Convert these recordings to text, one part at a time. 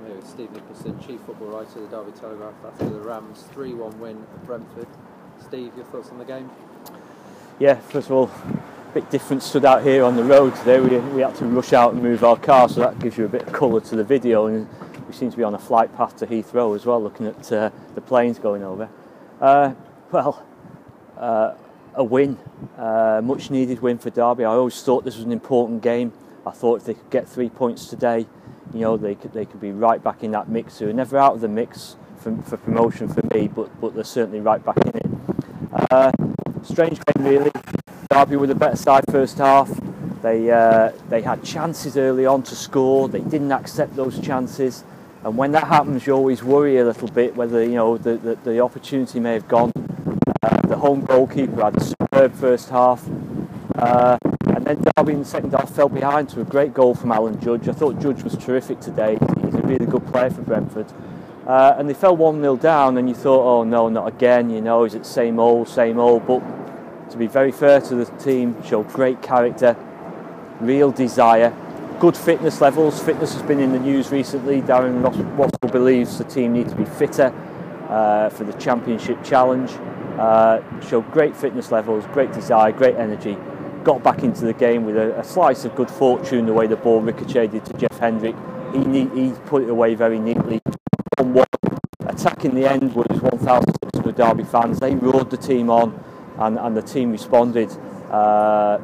I'm here with Steve Nicholson, Chief Football Writer of the Derby Telegraph after the Rams 3 1 win at Brentford. Steve, your thoughts on the game? Yeah, first of all, a bit different stood out here on the road today. We, we had to rush out and move our car, so that gives you a bit of colour to the video. And we seem to be on a flight path to Heathrow as well, looking at uh, the planes going over. Uh, well, uh, a win, uh, much needed win for Derby. I always thought this was an important game. I thought if they could get three points today, you know, they could they could be right back in that mix. They were never out of the mix for, for promotion for me, but but they're certainly right back in it. Uh, strange game really. Derby were the better side first half. They uh, they had chances early on to score. They didn't accept those chances, and when that happens, you always worry a little bit whether you know the the, the opportunity may have gone. Uh, the home goalkeeper had a superb first half. Uh, and in the second half fell behind to a great goal from Alan Judge. I thought Judge was terrific today. He's a really good player for Brentford. Uh, and they fell 1 0 down, and you thought, oh no, not again, you know, is it same old, same old? But to be very fair to the team, showed great character, real desire, good fitness levels. Fitness has been in the news recently. Darren Wassall believes the team need to be fitter uh, for the Championship Challenge. Uh, showed great fitness levels, great desire, great energy got back into the game with a, a, slice of good fortune the way the ball ricocheted to Jeff Hendrick. He, he put it away very neatly. Attack in the end was 1,600 Derby fans. They roared the team on and, and the team responded. Uh,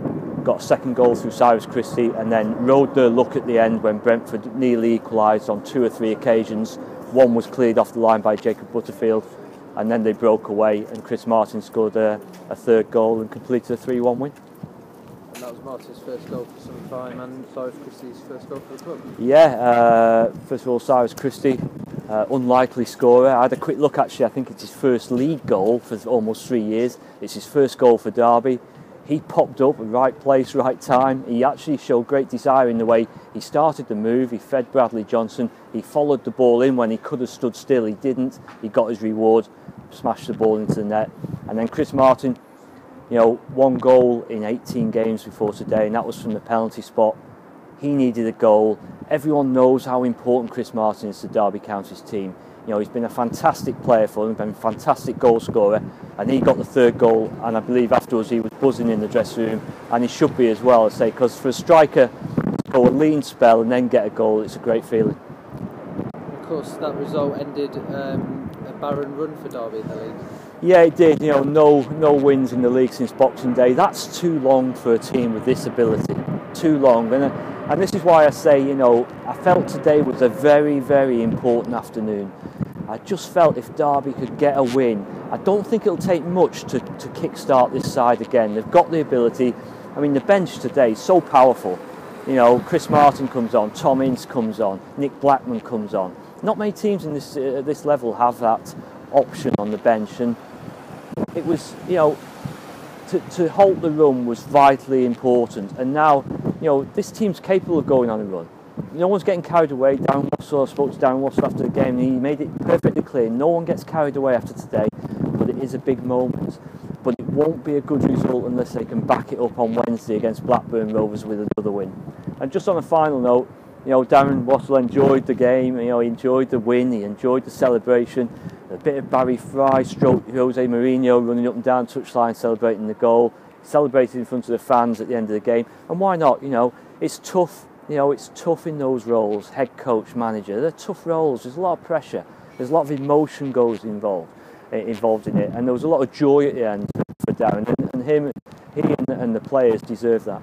got a second goal through Cyrus Christie and then rode their luck at the end when Brentford nearly equalised on two or three occasions. One was cleared off the line by Jacob Butterfield and then they broke away and Chris Martin scored a, a third goal and completed a 3-1 win. Martin's first goal for some time and Cyrus Christie's first goal for the club. Yeah, uh, first of all, Cyrus Christie, uh, unlikely scorer. I had a quick look actually, I think it's his first league goal for almost three years. It's his first goal for Derby. He popped up, right place, right time. He actually showed great desire in the way he started the move. He fed Bradley Johnson. He followed the ball in when he could have stood still. He didn't. He got his reward, smashed the ball into the net. And then Chris Martin, you know, one goal in 18 games before today, and that was from the penalty spot. He needed a goal. Everyone knows how important Chris Martin is to Derby County's team. You know, he's been a fantastic player for them, been a fantastic goal scorer, and he got the third goal. And I believe afterwards he was buzzing in the dressing room, and he should be as well. I say, because for a striker to go a lean spell and then get a goal, it's a great feeling. Of course, that result ended um, a barren run for Derby in the league. Yeah, it did. You know, no no wins in the league since Boxing Day. That's too long for a team with this ability. Too long. And, uh, and this is why I say, you know, I felt today was a very, very important afternoon. I just felt if Derby could get a win, I don't think it'll take much to, to kick-start this side again. They've got the ability. I mean, the bench today is so powerful. You know, Chris Martin comes on, Tom Ince comes on, Nick Blackman comes on. Not many teams in this uh, this level have that option on the bench, and it was, you know, to, to halt the run was vitally important. And now, you know, this team's capable of going on a run. No one's getting carried away. Darren Wassall spoke to Darren Wassall after the game, and he made it perfectly clear. No one gets carried away after today, but it is a big moment. But it won't be a good result unless they can back it up on Wednesday against Blackburn Rovers with another win. And just on a final note, you know, Darren Wassall enjoyed the game. You know, he enjoyed the win. He enjoyed the celebration. A bit of Barry Fry, stroke Jose Mourinho running up and down touchline celebrating the goal. Celebrated in front of the fans at the end of the game. And why not? You know, it's tough. You know, it's tough in those roles. Head coach, manager. They're tough roles. There's a lot of pressure. There's a lot of emotion goes involved eh, involved in it. And there was a lot of joy at the end for Darren. And, and him, he and and the players deserve that.